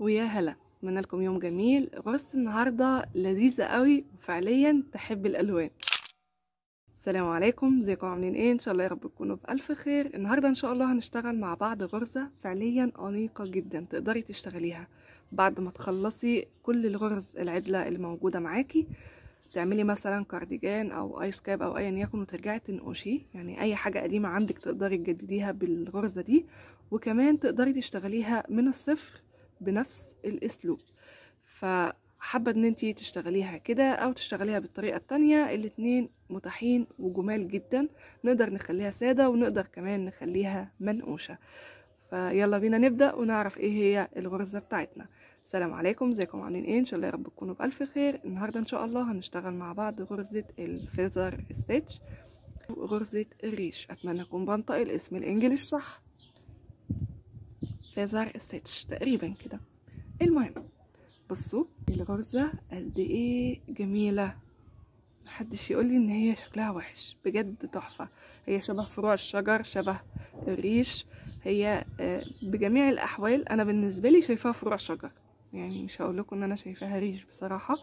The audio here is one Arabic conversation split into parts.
ويا هلا اتمنى لكم يوم جميل. غرزة النهاردة لذيذة قوي وفعليا تحب الألوان. السلام عليكم ازيكم؟ عاملين إيه؟ إن شاء الله يا رب تكونوا بألف خير. النهارده إن شاء الله هنشتغل مع بعض غرزة فعليا انيقة جدا تقدري تشتغليها. بعد ما تخلصي كل الغرز العدلة اللي موجودة معاكي تعملي مثلا كارديجان أو ice cap أو ايا يكن وترجعي تنقشيه. يعني أي حاجة قديمة عندك تقدري تجدديها بالغرزة دي. وكمان تقدري تشتغليها من الصفر بنفس الأسلوب. فحابة إن أنتي تشتغليها كده أو تشتغليها بالطريقة التانية الاتنين متاحين وجمال جدا. نقدر نخليها سادة ونقدر كمان نخليها منقوشة. فيلا بينا نبدأ ونعرف إيه هي الغرزة بتاعتنا. السلام عليكم إزيكم عاملين إيه؟ إن شاء الله يا رب تكونوا بألف خير. النهاردة إن شاء الله هنشتغل مع بعض غرزة ال feather stitch غرزة الريش أتمنى اكون بنطق الاسم ال English صح. feather stitch تقريبا كده. المهم بصوا الغرزة قد إيه جميلة. محدش يقولي إن هي شكلها وحش. بجد تحفة. هي شبه فروع الشجر شبه الريش. هي بجميع الأحوال أنا بالنسبة لي شايفاها فروع شجر. يعني مش هقول لكم إن أنا شايفاها ريش بصراحة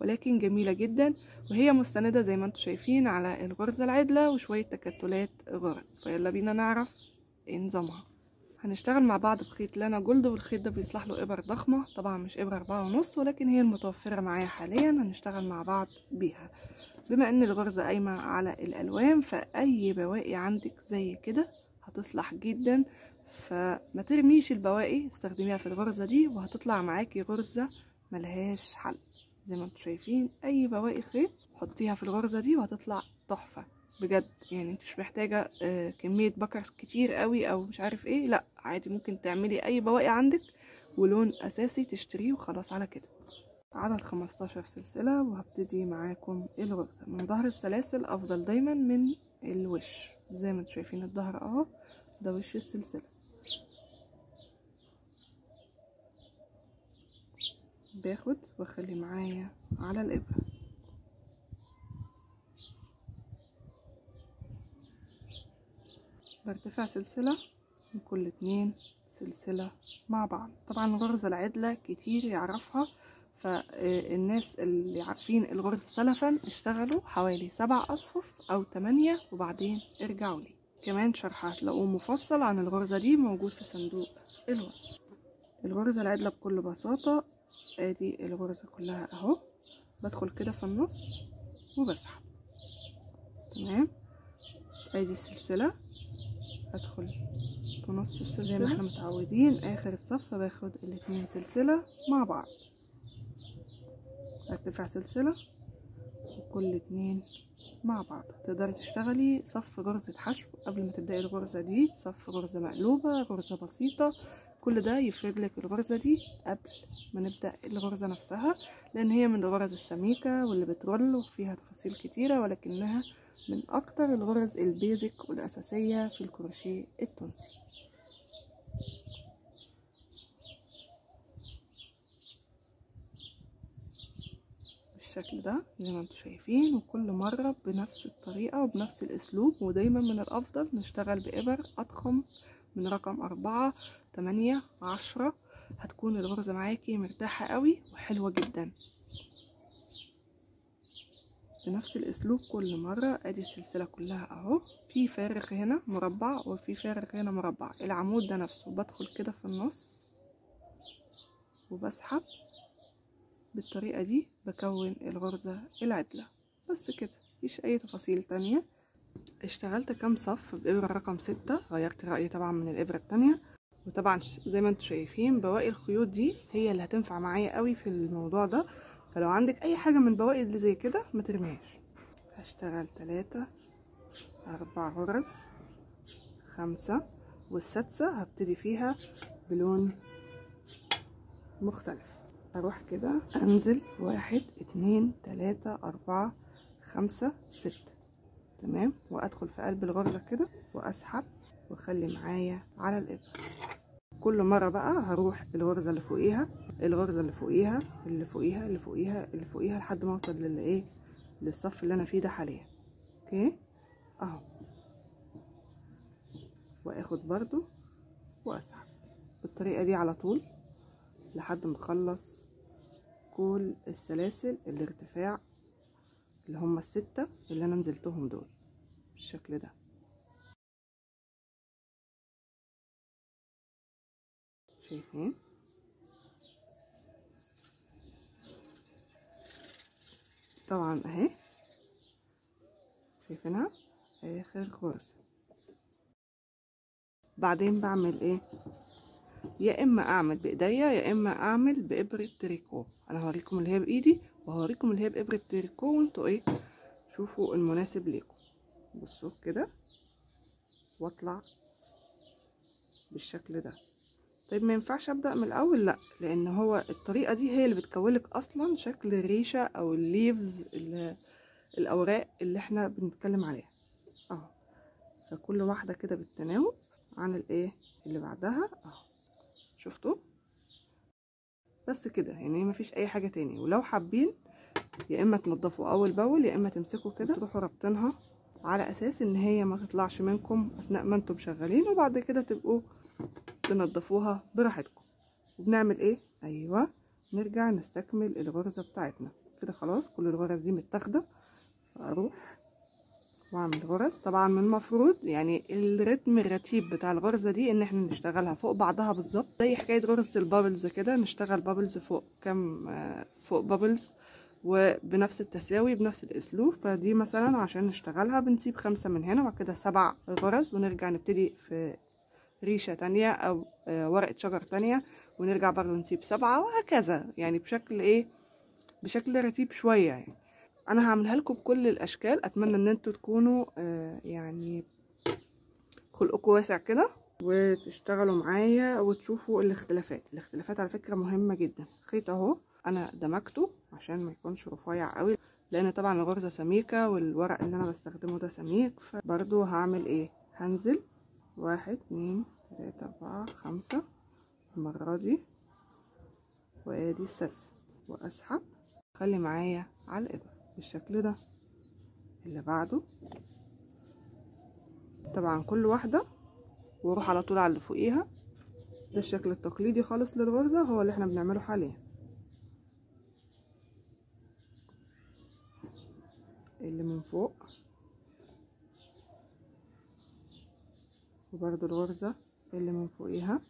ولكن جميلة جدا. وهي مستندة زي ما أنتم شايفين على الغرزة العدلة وشوية تكتلات غرز. فيلا بينا نعرف إيه نظامها. هنشتغل مع بعض بخيط. لانا جولد والخيط ده بيصلح له إبر ضخمة. طبعا مش ابره أربعة ونص ولكن هي المتوفرة معايا حاليا. هنشتغل مع بعض بيها. بما إن الغرزة قايمة على الألوان فأي بواقي عندك زي كده هتصلح جدا. فما ترميش البواقي استخدميها في الغرزة دي وهتطلع معاكي غرزة ملهاش حل. زي ما أنتم شايفين أي بواقي خيط حطيها في الغرزة دي وهتطلع تحفة. بجد يعني انت مش محتاجة آه كمية بكر كتير قوي أو مش عارف إيه لأ عادي ممكن تعملي أي بواقي عندك ولون أساسي تشتريه وخلاص على كده. عدد 15 سلسلة وهبتدي معاكم الغرزة من ظهر السلاسل أفضل دايما من الوش. زي ما أنتم شايفين الظهر أهو ده وش السلسلة. باخد واخلي معايا على الإبرة. برتفع سلسلة من كل اتنين سلسلة مع بعض. طبعا الغرزة العدلة كتير يعرفها فالناس اللي عارفين الغرزة سلفا اشتغلوا حوالي سبع أصفف أو تمانية وبعدين ارجعوا لي. كمان شرح هتلاقوه مفصل عن الغرزة دي موجود في صندوق الوصف. الغرزة العدلة بكل بساطة آدي الغرزة كلها أهو. بدخل كده في النص وبسحب. تمام؟ آدي السلسلة. أدخل في نص السلسلة. زي ما إحنا متعودين آخر الصف باخد الاتنين سلسلة مع بعض. ارتفع سلسلة وكل اتنين مع بعض. تقدري تشتغلي صف غرزة حشو قبل ما تبدأي الغرزة دي. صف غرزة مقلوبة غرزة بسيطة. كل ده يفرد لك الغرزة دي قبل ما نبدأ الغرزة نفسها لأن هي من الغرز السميكة واللي بترول وفيها تفاصيل كتيرة ولكنها من أكتر الغرز البيزك والأساسية في الكروشيه التونسي. بالشكل ده زي ما أنتم شايفين وكل مرة بنفس الطريقة وبنفس الأسلوب ودايما من الأفضل نشتغل بإبر أضخم من رقم أربعة تمانية عشرة. هتكون الغرزة معاكي مرتاحة قوي وحلوة جدا. بنفس الأسلوب كل مرة. أدي السلسلة كلها أهو. في فارغ هنا مربع وفي فارغ هنا مربع. العمود ده نفسه. بدخل كده في النص وبسحب. بالطريقة دي بكون الغرزة العدلة. بس كده. مفيش أي تفاصيل تانية. اشتغلت كام صف؟ بإبرة رقم ستة. غيرت رأيي طبعا من الإبرة التانية. وطبعا زي ما أنتم شايفين بواقي الخيوط دي هي اللي هتنفع معايا قوي في الموضوع ده. فلو عندك أي حاجة من بواقي اللي زي كده ما ترميهاش. هشتغل تلاتة أربع غرز خمسة والسادسة هبتدي فيها بلون مختلف. أروح كده أنزل واحد اتنين تلاتة أربعة خمسة ستة. تمام؟ وأدخل في قلب الغرزة كده وأسحب وأخلي معايا على الإبرة. كل مرة بقى هروح الغرزة اللي فوقيها الغرزة اللي فوقيها اللي فوقيها اللي فوقيها اللي فوقيها لحد ما اوصل للايه للصف اللي أنا فيه ده حاليا. أوكي؟ اهو. واخد برضو واسحب. بالطريقة دي على طول لحد ما اخلص كل السلاسل الارتفاع اللي هم الستة اللي أنا نزلتهم دول بالشكل ده. شايفين طبعا أهي. شايفينها؟ آخر غرزة بعدين بعمل إيه؟ يا إما أعمل بإيديا يا إما أعمل بإبرة تريكو. أنا هوريكم اللي هي بإيدي وهوريكم اللي هي بإبرة تريكو وأنتوا إيه؟ شوفوا المناسب ليكم. بصوا كده واطلع بالشكل ده. طيب ما ينفعش أبدأ من الأول؟ لأ لأن هو الطريقة دي هي اللي بتكونلك أصلا شكل الريشة أو ال leaves الأوراق اللي إحنا بنتكلم عليها. أهو. فكل واحدة كده بالتناوب عن الإيه؟ اللي بعدها. أهو. شفتوا؟ بس كده. يعني مفيش أي حاجة تاني. ولو حابين يا إما تنضفوا أول بأول يا إما تمسكوا كده تروحوا رابطينها على أساس إن هي ما تطلعش منكم أثناء ما أنتم شغالين وبعد كده تبقوا تنضفوها براحتكم. وبنعمل إيه؟ أيوه نرجع نستكمل الغرزة بتاعتنا. كده خلاص كل الغرز دي متاخدة. أروح وأعمل غرز. طبعا من المفروض يعني ال rhythm الرتيب بتاع الغرزة دي إن إحنا نشتغلها فوق بعضها بالظبط زي حكاية غرزه ال bubbles كده. نشتغل bubbles فوق كام فوق bubbles وبنفس التساوي بنفس الأسلوب. فدي مثلا عشان نشتغلها بنسيب خمسة من هنا وبعد كده سبع غرز ونرجع نبتدي في ريشة تانية أو ورقة شجر تانية ونرجع برضه نسيب سبعة وهكذا. يعني بشكل إيه؟ بشكل رتيب شوية يعني. أنا هعملها لكم بكل الأشكال. أتمنى إن أنتوا تكونوا آه يعني خلقكم واسع كده وتشتغلوا معايا وتشوفوا الاختلافات. الاختلافات على فكرة مهمة جدا. خيط أهو. أنا دمجته عشان ما يكونش رفيع قوي لأن طبعا الغرزة سميكة والورق اللي أنا بستخدمه ده سميك. فبرضو هعمل إيه؟ هنزل. واحد اتنين تلاتة أربعة خمسة. المرة دي. وآدي السلسل وأسحب. خلي معايا على الابرة بالشكل ده. اللي بعده. طبعا كل واحدة. وأروح على طول على اللي فوقيها. ده الشكل التقليدي خالص للغرزة. هو اللي إحنا بنعمله حاليا. اللي من فوق. وبرضو الغرزة. اللي من فوقيها.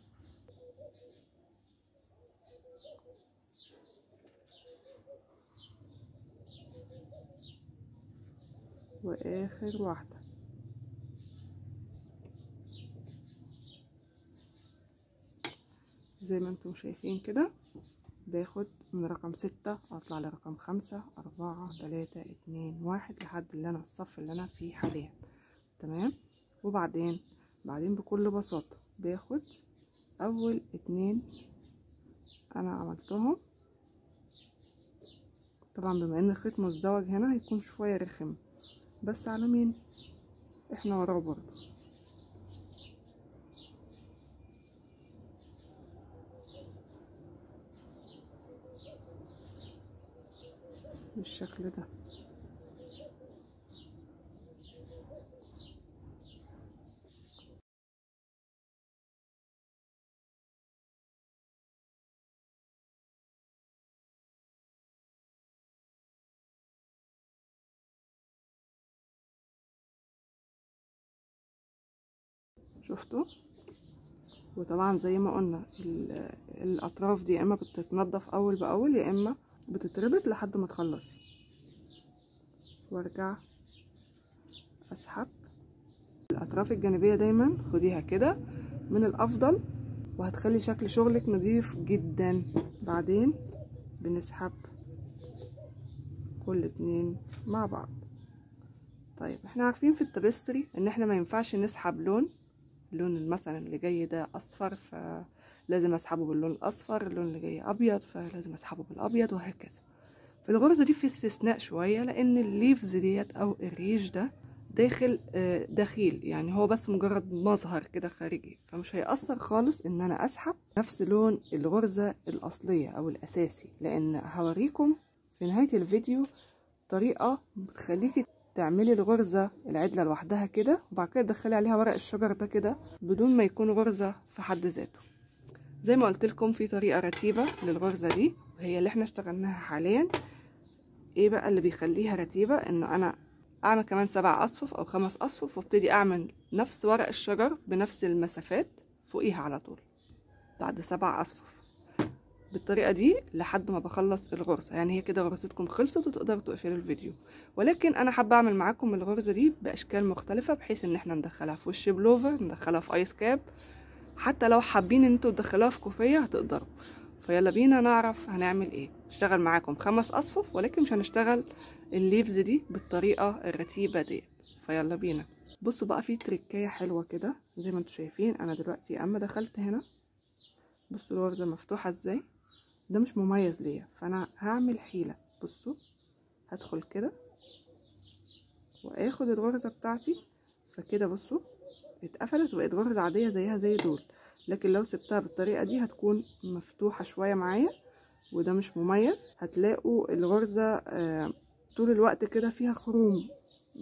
وآخر واحدة. زي ما أنتم شايفين كده باخد من رقم ستة اطلع لرقم خمسة أربعة تلاتة اتنين واحد لحد اللي أنا الصف اللي أنا فيه حاليا. تمام؟ وبعدين؟ بعدين بكل بساطة باخد أول اتنين أنا عملتهم. طبعا بما إن الخيط مزدوج هنا هيكون شوية رخم بس على مين؟ إحنا وراه برضه. بالشكل ده. شفتوا وطبعا زي ما قلنا الأطراف دي يا إما بتتنضف أول بأول يا إما بتتربط لحد ما تخلصي وارجع أسحب. الأطراف الجانبية دايما خديها كده من الأفضل وهتخلي شكل شغلك نظيف جدا. بعدين بنسحب كل اتنين مع بعض. طيب إحنا عارفين في التبستري إن إحنا ما ينفعش نسحب لون اللون مثلا اللي جاي ده أصفر فلازم أسحبه باللون الأصفر اللون اللي جاي أبيض فلازم أسحبه بالأبيض وهكذا. في الغرزه دي في استثناء شوية لأن الليفز ديت أو الريش ده داخل دخيل. يعني هو بس مجرد مظهر كده خارجي. فمش هيأثر خالص إن أنا أسحب نفس لون الغرزة الأصلية أو الأساسي. لأن هوريكم في نهاية الفيديو طريقة بتخليكي تعملي الغرزة العدلة لوحدها كده وبعد كده تدخلي عليها ورق الشجر ده كده بدون ما يكون غرزة في حد ذاته. زي ما قلت لكم في طريقة رتيبة للغرزة دي وهي اللي إحنا اشتغلناها حاليا. إيه بقى اللي بيخليها رتيبة؟ إنه أنا أعمل كمان سبع اصفف أو خمس اصفف وأبتدي أعمل نفس ورق الشجر بنفس المسافات فوقيها على طول. بعد سبع اصفف بالطريقة دي لحد ما بخلص الغرزة. يعني هي كده غرزتكم خلصت وتقدروا تقفلوا الفيديو. ولكن أنا حابة أعمل معاكم الغرزة دي بأشكال مختلفة بحيث إن إحنا ندخلها في وش بلوفر ندخلها في ice cap. حتى لو حابين ان إنتوا تدخلوها في كوفية هتقدروا. فيلا بينا نعرف هنعمل إيه. اشتغل معاكم خمس اصفف ولكن مش هنشتغل ال leaves دي بالطريقة الرتيبة ديت فيلا بينا. بصوا بقى في تريكايه حلوة كده زي ما أنتوا شايفين. أنا دلوقتي أما دخلت هنا بصوا الغرزة مفتوحة إزاي. ده مش مميز ليا. فأنا هعمل حيلة. بصوا هدخل كده وآخد الغرزة بتاعتي. فكده بصوا اتقفلت وبقت غرزة عادية زيها زي دول. لكن لو سبتها بالطريقة دي هتكون مفتوحة شوية معايا وده مش مميز. هتلاقوا الغرزة آه طول الوقت كده فيها خروم.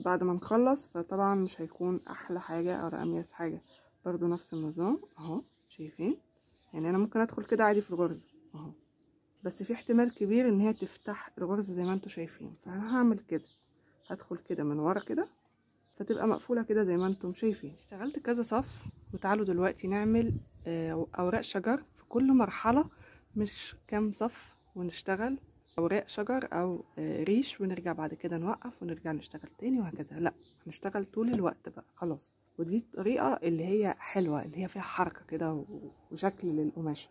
بعد ما نخلص فطبعا مش هيكون أحلى حاجة أو اميز حاجة. برضو نفس النظام. أهو شايفين؟ يعني أنا ممكن أدخل كده عادي في الغرزة. أهو. بس في احتمال كبير إن هي تفتح الغرزه زي ما أنتم شايفين. فانا هعمل كده. هدخل كده من ورا كده فتبقى مقفولة كده زي ما أنتم شايفين. اشتغلت كذا صف وتعالوا دلوقتي نعمل أوراق شجر في كل مرحلة مش كام صف ونشتغل. أوراق شجر أو ريش ونرجع بعد كده نوقف ونرجع نشتغل تاني وهكذا. لا هنشتغل طول الوقت بقى خلاص. ودي الطريقة اللي هي حلوة اللي هي فيها حركة كده وشكل للقماشة.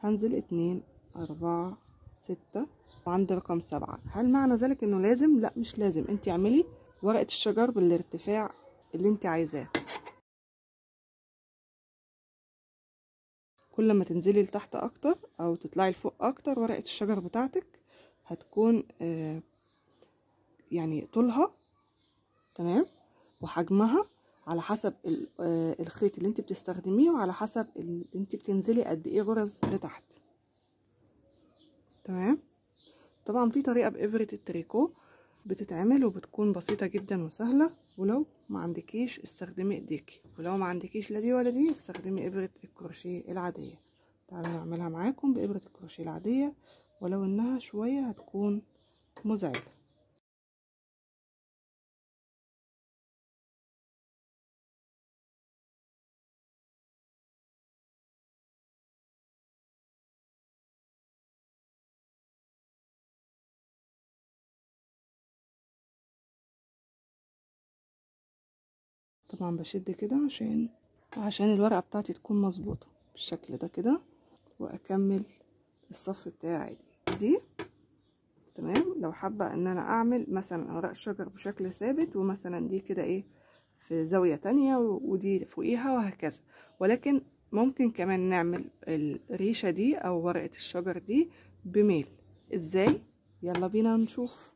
هنزل اتنين أربعة ستة وعند رقم سبعة. هل معنى ذلك إنه لازم؟ لا مش لازم. انت اعملي ورقة الشجر بالارتفاع اللي انت عايزاه. كل ما تنزلي لتحت أكتر أو تطلعي لفوق أكتر ورقة الشجر بتاعتك هتكون آه يعني طولها تمام؟ وحجمها على حسب آه الخيط اللي انت بتستخدميه وعلى حسب انت بتنزلي قد إيه غرز لتحت. تمام؟ طبعا في طريقة بابره التريكو بتتعمل وبتكون بسيطة جدا وسهلة ولو ما عندكيش استخدمي إيديكي. ولو ما عندكيش لا دي ولا دي استخدمي إبرة الكروشيه العادية. تعالوا نعملها معاكم بإبرة الكروشيه العادية ولو إنها شوية هتكون مزعجة. طبعا بشد كده عشان عشان الورقة بتاعتي تكون مظبوطة بالشكل ده كده وأكمل الصف بتاعي دي. دي تمام؟ لو حابة إن أنا أعمل مثلا أوراق شجر بشكل ثابت ومثلا دي كده إيه في زاوية تانية ودي فوقيها وهكذا. ولكن ممكن كمان نعمل الريشة دي أو ورقة الشجر دي بميل. إزاي؟ يلا بينا نشوف.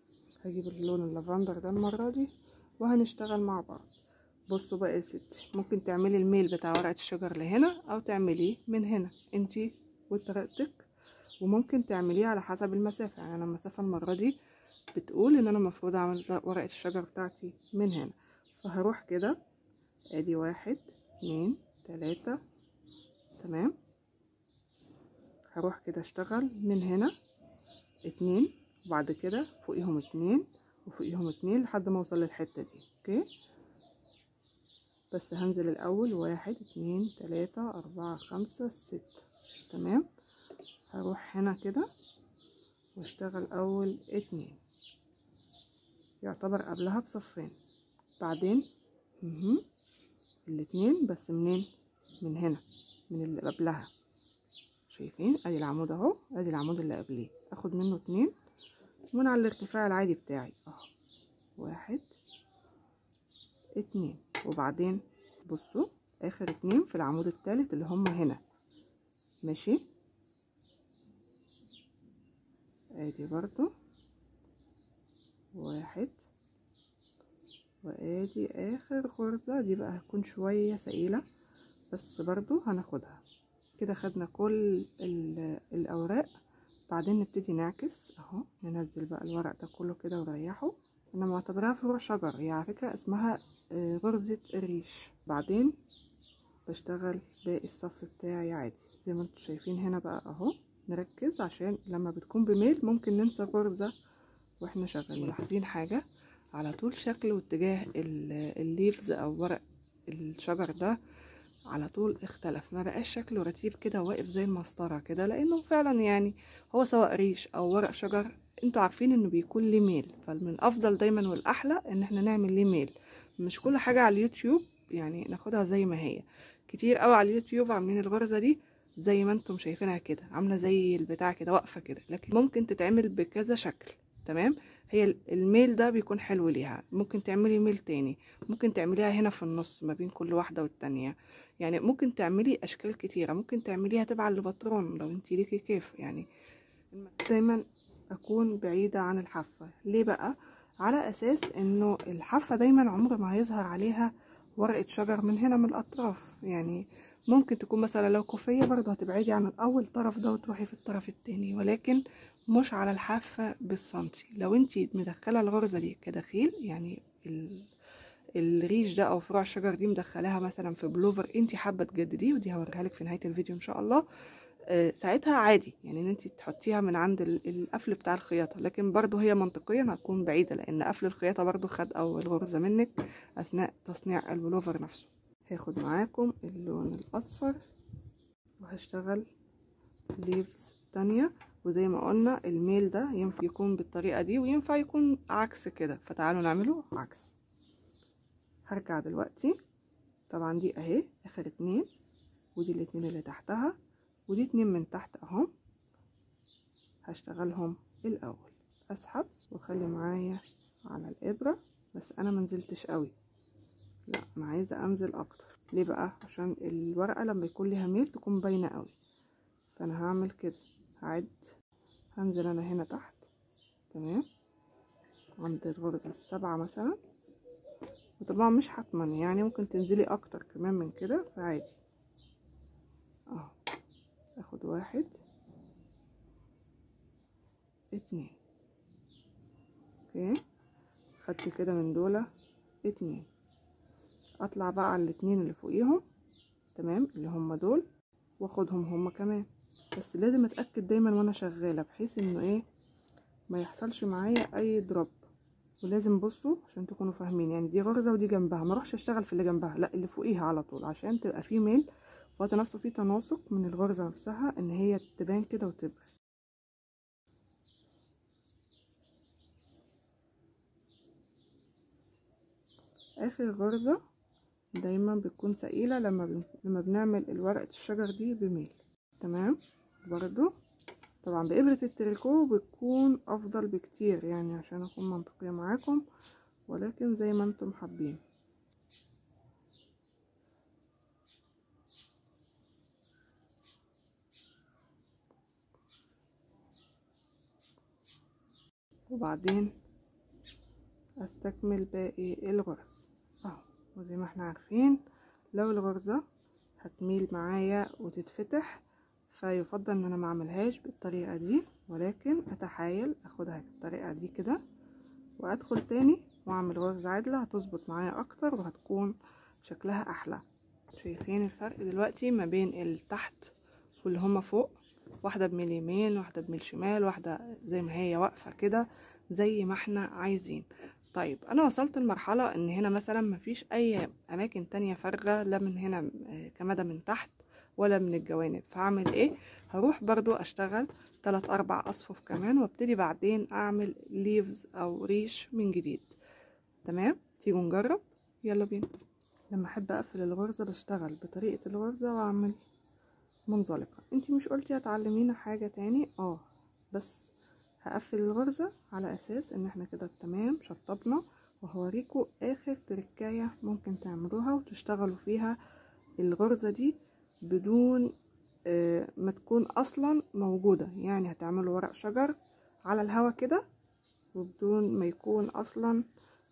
هجيب اللون اللافندر ده المرة دي وهنشتغل مع بعض. بصوا بقى يا ستي ممكن تعملي الميل بتاع ورقة الشجر لهنا أو تعمليه من هنا انتي وطريقتك. وممكن تعمليه على حسب المسافة يعني أنا المسافة المرة دي بتقول إن أنا المفروض أعمل ورقة الشجر بتاعتي من هنا. فهروح كده أدي واحد اتنين تلاتة تمام؟ هروح كده أشتغل من هنا اتنين وبعد كده فوقيهم اتنين وفوقيهم اتنين لحد ما أوصل للحتة دي أوكي؟ بس هنزل الأول. واحد اتنين تلاتة أربعة خمسة ستة. تمام؟ هروح هنا كده واشتغل أول اتنين. يعتبر قبلها بصفين. بعدين. الاتنين بس منين؟ من هنا من اللي قبلها. شايفين؟ أدي العمود أهو. أدي العمود اللي قبليه. أخد منه اتنين. من على الارتفاع العادي بتاعي. أهو. واحد اتنين. وبعدين بصوا آخر اتنين في العمود التالت اللي هم هنا. ماشي؟ آدي برضو. واحد. وآدي آخر غرزة. دي بقى هتكون شوية سئيلة بس برضو هناخدها. كده خدنا كل الأوراق. بعدين نبتدي نعكس. أهو ننزل بقى الورق ده كله كده ونريحه. أنا معتبرها فروع شجر. هي على فكرة اسمها غرزة الريش. بعدين بشتغل باقي الصف بتاعي عادي. زي ما أنتم شايفين هنا بقى اهو. نركز عشان لما بتكون بميل ممكن ننسى غرزة وإحنا شغالين. ملاحظين حاجة؟ على طول شكل واتجاه الليفز أو ورق الشجر ده على طول اختلف. ما بقاش شكله رتيب كده واقف زي المسطرة كده لأنه فعلا يعني هو سواء ريش أو ورق شجر أنتوا عارفين انه بيكون ليه ميل. فمن الافضل دايما والاحلى ان إحنا نعمل ليه ميل. مش كل حاجة على اليوتيوب يعني ناخدها زي ما هي. كتير قوي على اليوتيوب عاملين الغرزة دي زي ما أنتم شايفينها كده عاملة زي البتاع كده واقفة كده. لكن ممكن تتعمل بكذا شكل تمام؟ هي الميل ده بيكون حلو ليها. ممكن تعملي ميل تاني ممكن تعمليها هنا في النص ما بين كل واحدة والتانية. يعني ممكن تعملي أشكال كتيرة ممكن تعمليها تبع الباترون لو انتي ليكي كيف. يعني دايما أكون بعيدة عن الحافة. ليه بقى؟ على أساس إنه الحافة دايما عمر ما هيظهر عليها ورقة شجر من هنا من الأطراف. يعني ممكن تكون مثلا لو كوفية برضه هتبعدي عن الأول طرف ده وتروحي في الطرف التاني ولكن مش على الحافة بالسنتي. لو انتي مدخلة الغرزة دي كدخيل يعني ال... الريش ده أو فروع الشجر دي مدخلاها مثلا في بلوفر انتي حابة تجدديه ودي هوريها لك في نهاية الفيديو إن شاء الله. ساعتها عادي يعني إن انتي تحطيها من عند القفل بتاع الخياطة. لكن برضو هي منطقيا هتكون بعيدة لأن قفل الخياطة برضو خد أول غرزة منك أثناء تصنيع البلوفر نفسه. هاخد معاكم اللون الأصفر وهشتغل leaves تانية. وزي ما قلنا الميل ده ينفع يكون بالطريقة دي وينفع يكون عكس كده. فتعالوا نعمله عكس. هرجع دلوقتي. طبعا دي أهي آخر اتنين. ودي الاتنين اللي تحتها. ودي اتنين من تحت اهم هشتغلهم الأول. أسحب وأخلي معايا على الإبرة. بس أنا منزلتش قوي. لا أنا عايزة أنزل أكتر. ليه بقى؟ عشان الورقة لما يكون ليها ميل تكون باينة قوي. فأنا هعمل كده. هعد. هنزل أنا هنا تحت. تمام؟ عند الغرزة السبعة مثلا. وطبعا مش حتما يعني ممكن تنزلي أكتر كمان من كده فعادي. أخد واحد. اتنين. أوكي. خدت كده من دولة اتنين. أطلع بقى على الاتنين اللي فوقيهم. تمام؟ اللي هم دول. وأخدهم هم كمان. بس لازم أتأكد دايما وأنا شغالة بحيث إنه إيه ما يحصلش معايا أي دروب ولازم بصوا عشان تكونوا فاهمين. يعني دي غرزة ودي جنبها. ما أشتغل في اللي جنبها. لا اللي فوقيها على طول عشان تبقى في ميل وقت نفسه في تناسق من الغرزة نفسها إن هي تبان كده وتبرز. آخر غرزة دايما بتكون ثقيلة لما بن... لما بنعمل الورقة الشجر دي بميل. تمام؟ برضو طبعا بإبرة التريكو بتكون أفضل بكتير يعني عشان أكون منطقية معاكم ولكن زي ما أنتم حابين. وبعدين أستكمل باقي الغرز. أهو وزي ما إحنا عارفين لو الغرزة هتميل معايا وتتفتح فيفضل إن أنا ما أعملهاش بالطريقة دي ولكن أتحايل أخدها بالطريقة دي كده وأدخل تاني وأعمل غرزه عدله هتظبط معايا أكتر وهتكون شكلها أحلى. شايفين الفرق دلوقتي ما بين التحت واللي هما فوق؟ واحدة بميل يمين واحدة بميل شمال واحدة زي ما هي واقفة كده زي ما إحنا عايزين. طيب أنا وصلت لمرحلة إن هنا مثلا مفيش أي أماكن تانية فارغة لا من هنا كمدى من تحت ولا من الجوانب. فهعمل إيه؟ هروح برضو أشتغل تلات أربع أصفف كمان وابتدي بعدين أعمل ليفز أو ريش من جديد. تمام؟ تيجوا نجرب؟ يلا بينا. لما أحب أقفل الغرزة بشتغل بطريقة الغرزة وأعمل منزلقة. انتي مش قلتي هتعلمينا حاجة تاني؟ آه. بس هقفل الغرزة على أساس إن إحنا كده تمام شطبنا وهوريكم آخر تركاية ممكن تعملوها وتشتغلوا فيها الغرزة دي بدون آه ما تكون أصلا موجودة. يعني هتعملوا ورق شجر على الهوا كده وبدون ما يكون أصلا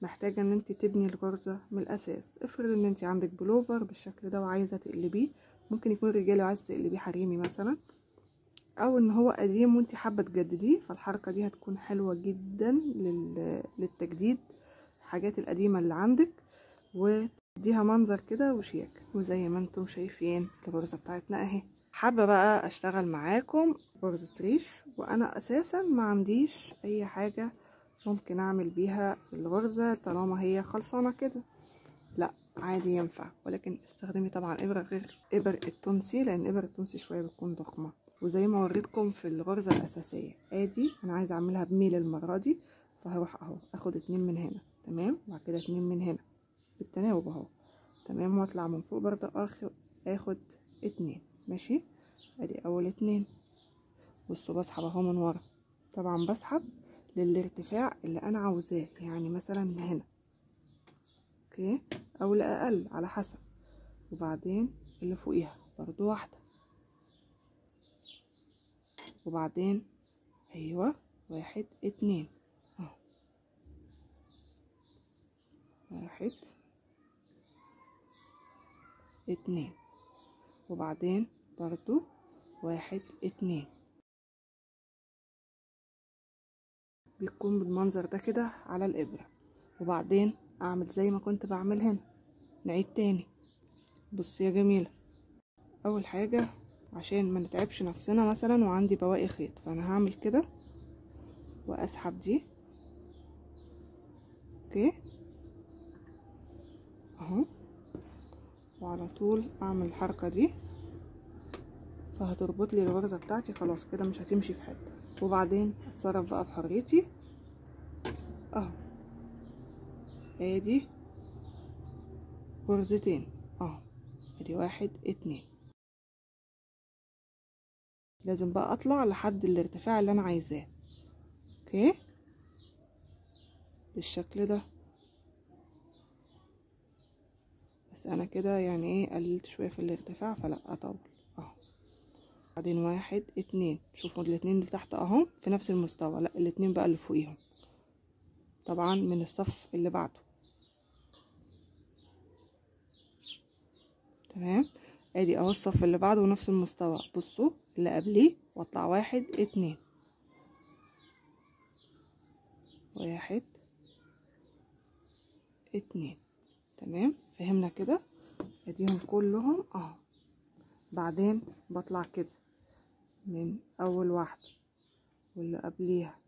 محتاجة إن انت تبني الغرزة من الأساس. افرض إن انت عندك بلوفر بالشكل ده وعايزة تقلبيه ممكن يكون رجالي وعايزة تقلبيه حريمي مثلا أو إن هو قديم وأنت حابة تجدديه فالحركة دي هتكون حلوة جدا للتجديد الحاجات القديمة اللي عندك و تديها منظر كده وشياك وزي ما أنتم شايفين الغرزة بتاعتنا أهي. حابة بقى أشتغل معاكم غرزة ريش وأنا أساسا ما عنديش أي حاجة ممكن أعمل بيها الغرزة طالما هي خلصانة كده. لا. عادي ينفع. ولكن استخدمي طبعا إبرة غير ابر التونسي لأن ابر التونسي شوية بتكون ضخمة. وزي ما وريتكم في الغرزة الأساسية. آدي أنا عايزة أعملها بميل المرة دي فهروح أهو آخد اتنين من هنا. تمام؟ وبعد كده اتنين من هنا. بالتناوب أهو. تمام؟ وأطلع من فوق برضه اخد آخد اتنين. ماشي؟ أدي أول اتنين. بصوا بسحب أهو من ورا. طبعا بسحب للارتفاع اللي أنا عاوزاه. يعني مثلا لهنا أوكي؟ أو لاقل على حسب. وبعدين اللي فوقيها برضو واحدة. وبعدين أيوه واحد اتنين. أهو. واحد اتنين. وبعدين برضو واحد اتنين. بيكون بالمنظر ده كده على الإبرة. وبعدين أعمل زي ما كنت بعمل هنا. نعيد تاني. بص يا جميلة. أول حاجة عشان ما نتعبش نفسنا مثلا وعندي بواقي خيط فأنا هعمل كده وأسحب دي. أوكي؟ أهو. وعلى طول أعمل الحركة دي. فهتربط لي الغرزة بتاعتي. خلاص كده مش هتمشي في حتة. وبعدين أتصرف بقى بحريتي. أهو. ادي غرزتين اهو ادي واحد اتنين. لازم بقى اطلع لحد الارتفاع اللي أنا عايزاه. أوكي؟ بالشكل ده. بس أنا كده يعني إيه قللت شوية في الارتفاع فلا اطول. اهو بعدين واحد اتنين. شوفوا الاتنين اللي تحت اهو في نفس المستوى. لا الاتنين بقى اللي فوقيهم. طبعا من الصف اللي بعده. تمام؟ ادي اهو الصف اللي بعده ونفس المستوى. بصوا اللي قبليه واطلع واحد اتنين. واحد اتنين. تمام؟ فهمنا كده؟ اديهم كلهم اهو. بعدين بطلع كده من اول واحدة واللي قبليها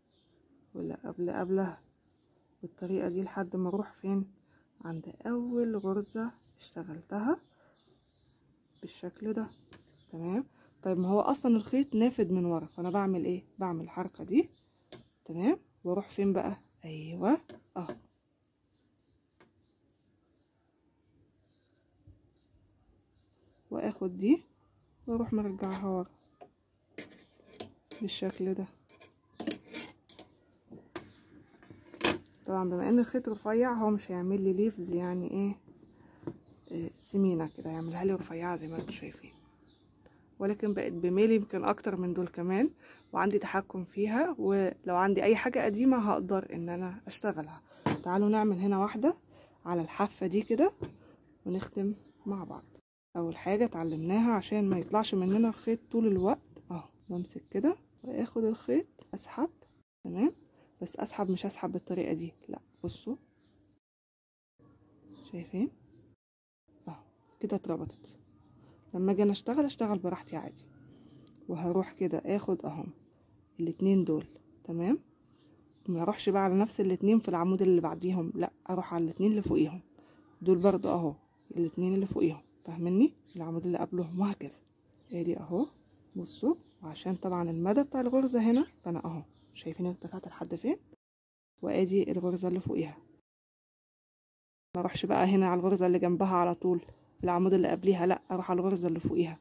واللي قبل قبلها. بالطريقة دي لحد ما أروح فين؟ عند اول غرزة اشتغلتها. بالشكل ده. تمام؟ طيب ما هو أصلا الخيط نافد من ورا فأنا بعمل إيه؟ بعمل الحركة دي. تمام؟ وأروح فين بقى؟ أيوه أهو. وآخد دي وأروح مرجعها ورا بالشكل ده. طبعا بما إن الخيط رفيع هو مش هيعمل لي ليفز يعني إيه, سمينة كده هيعملها لي رفيعه زي ما أنتم شايفين. ولكن بقت بميل يمكن أكتر من دول كمان وعندي تحكم فيها ولو عندي أي حاجة قديمة هقدر إن أنا أشتغلها. تعالوا نعمل هنا واحدة على الحافة دي كده ونختم مع بعض. أول حاجة اتعلمناها عشان ما يطلعش مننا الخيط طول الوقت. أهو بمسك كده وآخد الخيط. أسحب تمام؟ بس أسحب مش أسحب بالطريقة دي لأ بصوا. شايفين؟ كده اتربطت. لما أجي أنا أشتغل أشتغل براحتي عادي. وهروح كده آخد أهم الاتنين دول تمام؟ ما أروحش بقى على نفس الاتنين في العمود اللي بعديهم لأ أروح على الاتنين اللي فوقيهم. دول برضو أهو الاتنين اللي فوقيهم فاهمني؟ العمود اللي قبلهم وهكذا. آدي أهو بصوا وعشان طبعا المدى بتاع الغرزة هنا فأنا أهو شايفين ارتفعت لحد فين؟ وآدي الغرزة اللي فوقيها. ما أروحش بقى هنا على الغرزة اللي جنبها على طول. العمود اللي قبليها لأ أروح على الغرزة اللي فوقيها.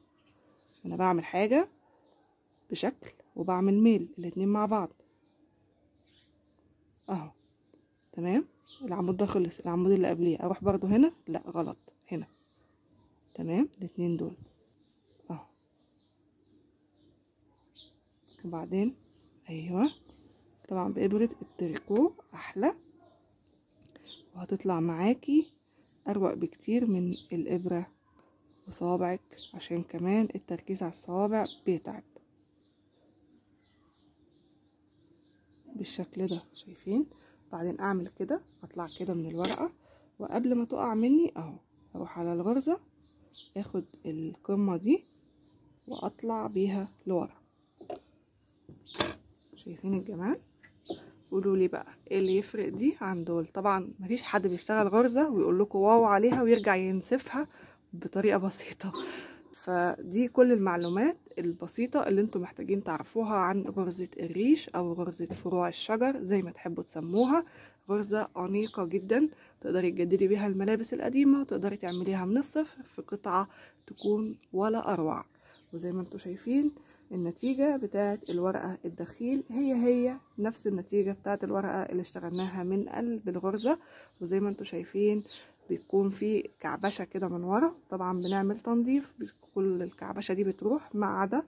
أنا بعمل حاجة بشكل وبعمل ميل الاتنين مع بعض. أهو. تمام؟ العمود ده خلص. العمود اللي قبليه. أروح برضو هنا؟ لأ غلط. هنا. تمام؟ الاتنين دول. أهو. وبعدين؟ أيوه. طبعا بإبرة التريكو أحلى. وهتطلع معاكي أروق بكتير من الإبرة وصوابعك عشان كمان التركيز على الصوابع بيتعب. بالشكل ده شايفين؟ بعدين أعمل كده أطلع كده من الورقة وقبل ما تقع مني أهو أروح على الغرزة آخد القمة دي وأطلع بيها لورا. شايفين الجمال؟ قولوا لي بقى إيه اللي يفرق دي عن دول. طبعا مفيش حد بيشتغل غرزة ويقول لكم واو عليها ويرجع ينسفها بطريقة بسيطة. فدي كل المعلومات البسيطة اللي أنتم محتاجين تعرفوها عن غرزة الريش أو غرزة فروع الشجر زي ما تحبوا تسموها. غرزة أنيقة جدا تقدري تجددي بيها الملابس القديمة وتقدري تعمليها من الصفر في قطعة تكون ولا أروع. وزي ما أنتم شايفين النتيجة بتاعت الورقة الدخيل. هي هي نفس النتيجة بتاعت الورقة اللي اشتغلناها من قلب الغرزة. وزي ما أنتم شايفين بيكون في كعبشة كده من ورا. طبعا بنعمل تنظيف كل الكعبشة دي بتروح ما عدا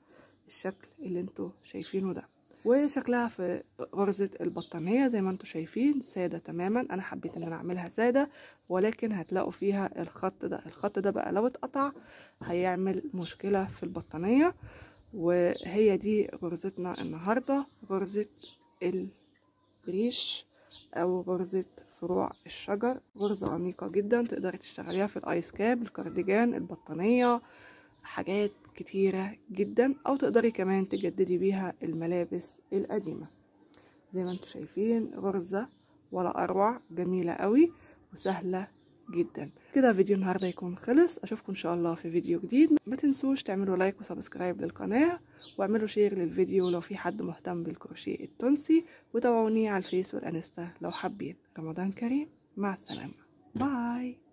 الشكل اللي أنتوا شايفينه ده. وشكلها في غرزة البطانية زي ما أنتوا شايفين سادة تماما. أنا حبيت إن أنا أعملها سادة ولكن هتلاقوا فيها الخط ده. الخط ده بقى لو اتقطع هيعمل مشكلة في البطانية وهي دي غرزتنا النهاردة غرزة الريش أو غرزة فروع الشجر. غرزة أنيقة جدا تقدري تشتغليها في ال ice cap ال cardigan البطانية حاجات كتيرة جدا أو تقدري كمان تجددي بيها الملابس القديمة. زي ما أنتم شايفين غرزة ولا أروع جميلة قوي وسهلة جدا. كده فيديو النهاردة يكون خلص. أشوفكم إن شاء الله في فيديو جديد. ما تنسوش تعملوا like و subscribe للقناة واعملوا share للفيديو لو في حد مهتم بالكروشيه التونسي. وتابعوني على الفيس والإنستا لو حابين. رمضان كريم. مع السلامة. bye.